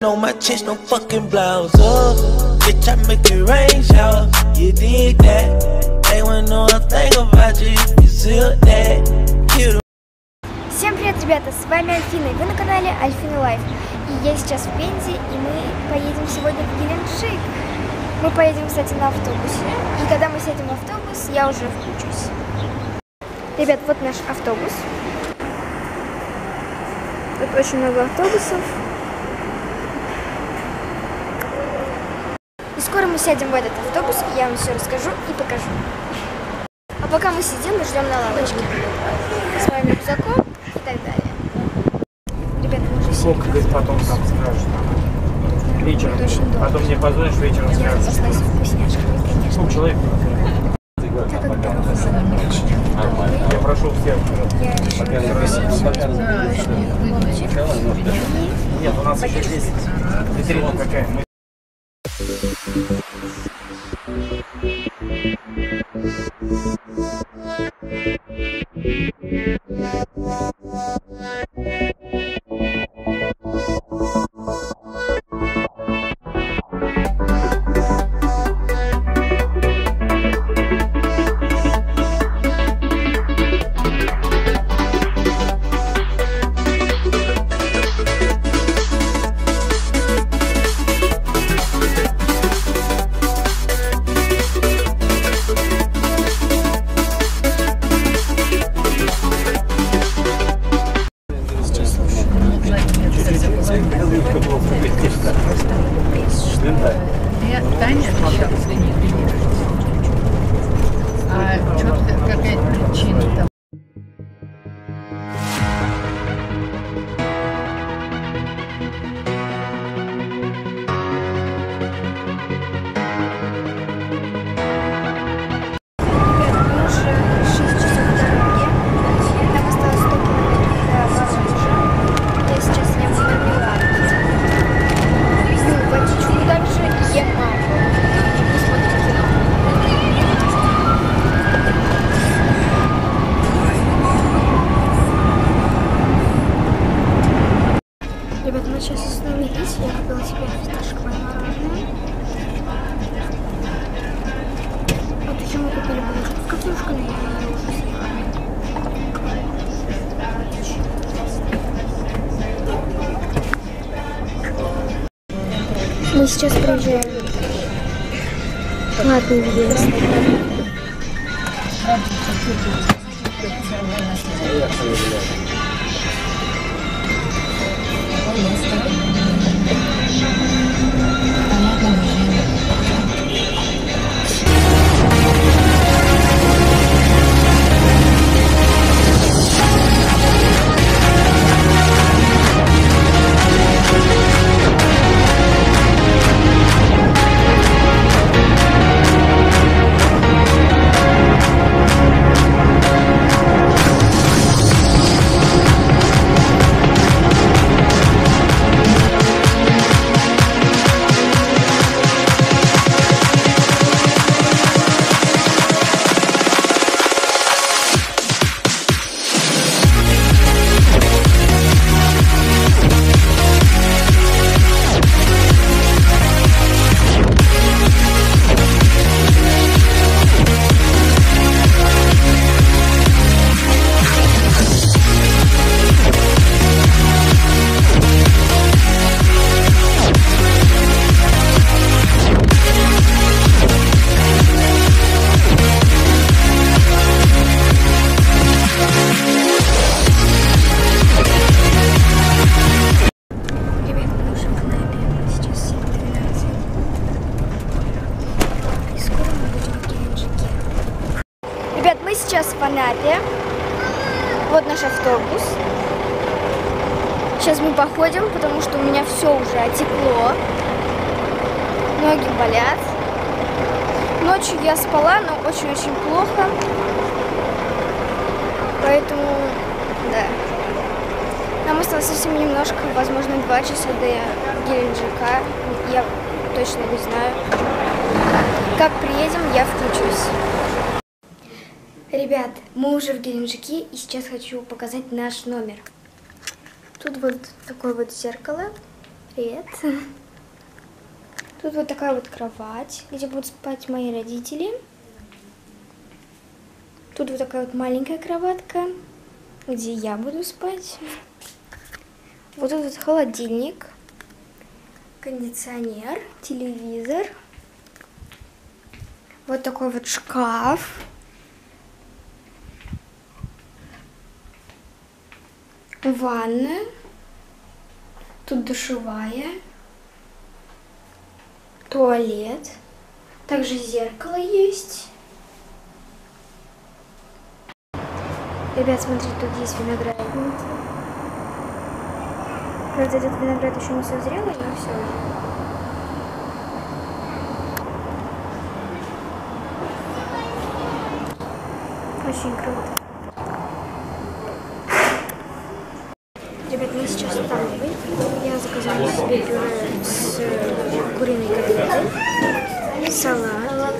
No my chest, no fucking blouse up. Bitch, I make it rain showers. You did that. They wouldn't know a thing about you you zip that. Kill Всем привет, ребята, с вами Альфина, и вы на канале Альфина Лайф. И я сейчас в Пензе, и мы поедем сегодня в Геленджик. Мы поедем, кстати, на автобусе, и когда мы сядем в автобус, я уже включусь. Ребят, вот наш автобус. Тут очень много автобусов. Скоро мы сядем в этот автобус, и я вам все расскажу и покажу. А пока мы сидим и ждем на лавочке. С моим рюкзаком и так далее. Ребята, мы уже Сколько, сели. говорит, потом там скажешь. там, Вечером. Потом мне позвонишь, вечером Я скажешь. запаслась вкусняшками, конечно. Сколько человек? Так как дорога самая Я прошу всех. я решила Нет, у нас еще здесь витрина какая. Мы Я сейчас проезжаем. Ладно. Ребят, сейчас в Анапе. Вот наш автобус. Сейчас мы походим, потому что у меня все уже отекло. Ноги болят. Ночью я спала, но очень-очень плохо. Поэтому, да. Нам осталось совсем немножко, возможно, два часа до Геленджика. Я точно не знаю. Как приедем, я включусь. Ребят, мы уже в Геленджике, и сейчас хочу показать наш номер. Тут вот такое вот зеркало. Привет. Тут вот такая вот кровать, где будут спать мои родители. Тут вот такая вот маленькая кроватка, где я буду спать. Вот тут вот холодильник, кондиционер, телевизор. Вот такой вот шкаф. Ванна. Тут душевая. Туалет. Также зеркало есть. Ребят, смотрите, тут есть виноградники. Правда, этот виноград еще не созрел, но все уже. Очень круто. Ребят, мы сейчас столовой. Я заказала себе пюре с э, куриной котлетой, салат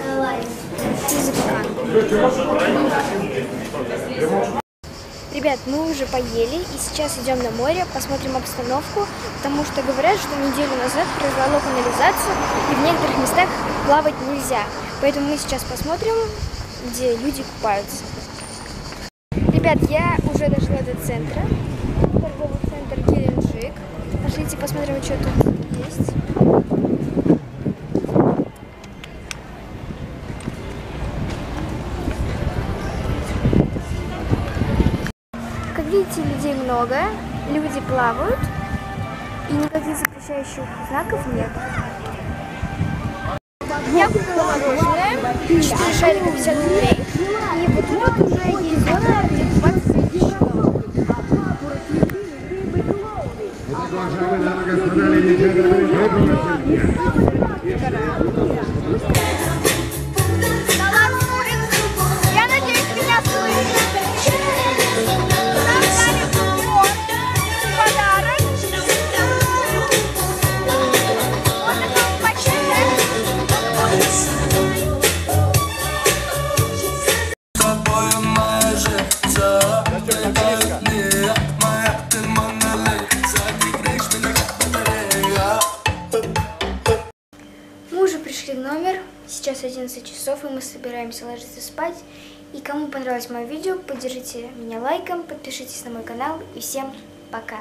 и запеканку. Ребят, мы уже поели и сейчас идем на море, посмотрим обстановку, потому что говорят, что неделю назад прорвало канализацию и в некоторых местах плавать нельзя. Поэтому мы сейчас посмотрим, где люди купаются. Ребят, я уже дошла до центра. Пошлите посмотрим, что тут есть. Как видите, людей много, люди плавают, и никаких запрещающих знаков нет. Я купила мороженое, 4 шарика 50 рублей, и вот тут уже есть зона, где 20 Nasional ini Сейчас 11 часов, и мы собираемся ложиться спать. И кому понравилось мое видео, поддержите меня лайком, подпишитесь на мой канал. И всем пока!